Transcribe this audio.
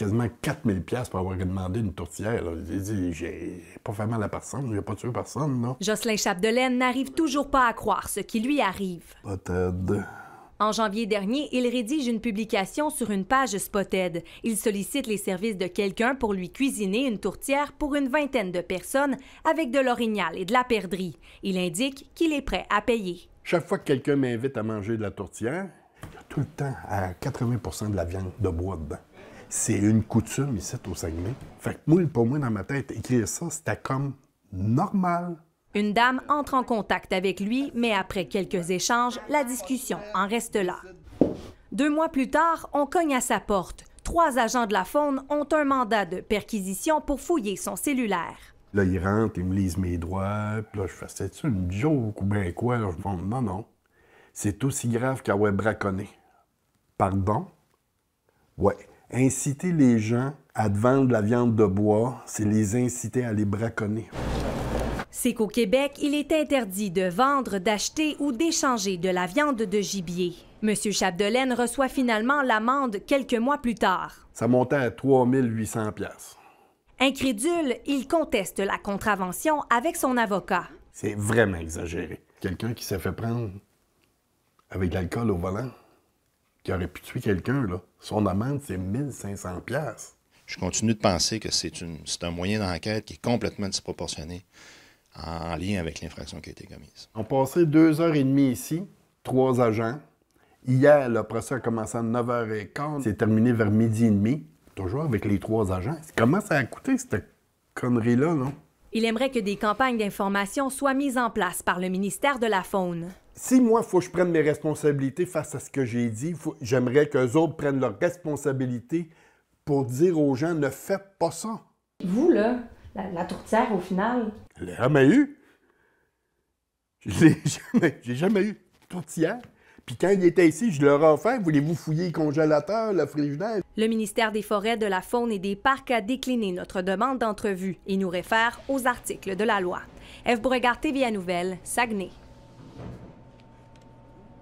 quasiment 4000 pièces pour avoir demandé une tourtière. J'ai dit, j'ai pas fait mal à personne, j'ai pas tué personne, non. Jocelyn Chapdelaine n'arrive toujours pas à croire ce qui lui arrive. Spotted. En janvier dernier, il rédige une publication sur une page Spotted. Il sollicite les services de quelqu'un pour lui cuisiner une tourtière pour une vingtaine de personnes avec de l'orignal et de la perdrix. Il indique qu'il est prêt à payer. Chaque fois que quelqu'un m'invite à manger de la tourtière, il y a tout le temps à 80% de la viande de bois dedans. C'est une coutume ici au Saguenay. Fait que moi, pour moi, dans ma tête, écrire ça, c'était comme normal. Une dame entre en contact avec lui, mais après quelques échanges, la discussion en reste là. Deux mois plus tard, on cogne à sa porte. Trois agents de la faune ont un mandat de perquisition pour fouiller son cellulaire. Là, ils rentrent, ils me lisent mes droits, puis là, je fais, c'est-tu une joke ou bien quoi? Là, je dis, non, non. C'est aussi grave qu'avoir braconné. Pardon? Ouais. Inciter les gens à te vendre de la viande de bois, c'est les inciter à les braconner. C'est qu'au Québec, il est interdit de vendre, d'acheter ou d'échanger de la viande de gibier. Monsieur Chapdelaine reçoit finalement l'amende quelques mois plus tard. Ça montait à 3800 pièces. Incrédule, il conteste la contravention avec son avocat. C'est vraiment exagéré. Quelqu'un qui s'est fait prendre avec l'alcool au volant, qui aurait pu tuer quelqu'un, là, son amende, c'est 1500 pièces. Je continue de penser que c'est un moyen d'enquête qui est complètement disproportionné en lien avec l'infraction qui a été commise. On passait deux heures et demie ici, trois agents. Hier, le procès a commencé à 9h15. C'est terminé vers midi et demi, toujours avec les trois agents. Comment ça a coûté, cette connerie-là, non? Il aimerait que des campagnes d'information soient mises en place par le ministère de la Faune. Si moi, il faut que je prenne mes responsabilités face à ce que j'ai dit, j'aimerais qu'eux autres prennent leurs responsabilités pour dire aux gens ne faites pas ça. Vous, là, la, tourtière, au final? Je l'ai jamais eu. Je l'ai jamais, j'ai jamais eu tourtière. Puis quand il était ici, je leur ai offert, voulez-vous fouiller le congélateur, le frigidaire? Le ministère des Forêts, de la Faune et des Parcs a décliné notre demande d'entrevue et nous réfère aux articles de la loi. F. Beauregard, TVA Nouvelle, Saguenay.